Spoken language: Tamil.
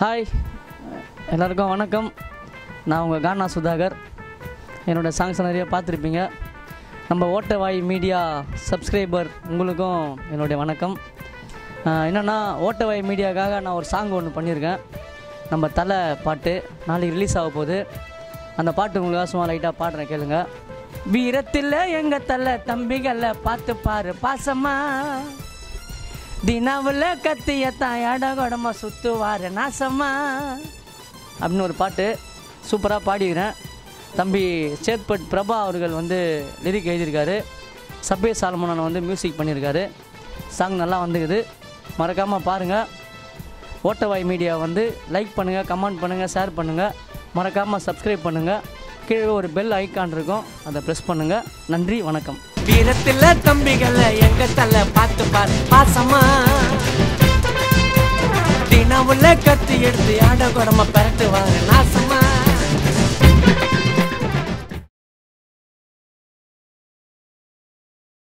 ஹாய் எல்லாருக்கும் வணக்கம். நான் உங்கள் கானா சுதாகர். என்னோடய சாங்ஸ் நிறைய பார்த்துருப்பீங்க. நம்ம ஓட்டவாய் மீடியா சப்ஸ்கிரைபர் உங்களுக்கும் என்னுடைய வணக்கம். என்னென்னா ஓட்டவாய் மீடியாக்காக நான் ஒரு சாங் ஒன்று பண்ணியிருக்கேன் நம்ம தலை பாட்டு நாளைக்கு ரிலீஸ் ஆக போகுது. அந்த பாட்டு உங்களுக்கு சும்மா லைட்டாக பாடுறேன் கேளுங்க. வீரத்தில் எங்கள் தலை தம்பிகளை பார்த்து பாரு பாசமாக தினாவில் கத்தியத்தான் எட கொடமா சுற்றுவார் நாசம்மா. அப்படின்னு ஒரு பாட்டு சூப்பராக பாடிக்கிறேன் தம்பி சேத்பட் பிரபா அவர்கள் வந்து லிரிக் எழுதியிருக்காரு. சபே சாலமோனன் வந்து மியூசிக் பண்ணியிருக்காரு. சாங் நல்லா வந்துக்குது. மறக்காமல் பாருங்கள் ஓட்டவாய் மீடியா வந்து லைக் பண்ணுங்கள் கமெண்ட் பண்ணுங்கள் ஷேர் பண்ணுங்கள் மறக்காமல் சப்ஸ்கிரைப் பண்ணுங்கள் கீழே ஒரு பெல் ஐக்கான் இருக்கும். அதை ப்ரெஸ் பண்ணுங்கள் நன்றி வணக்கம். வீரத்தில் தம்பிகளை எங்க தலை பார்த்து பார் பாசமா? தினவுல கத்தி எடுத்து ஆட குடம பரட்டுவாங்க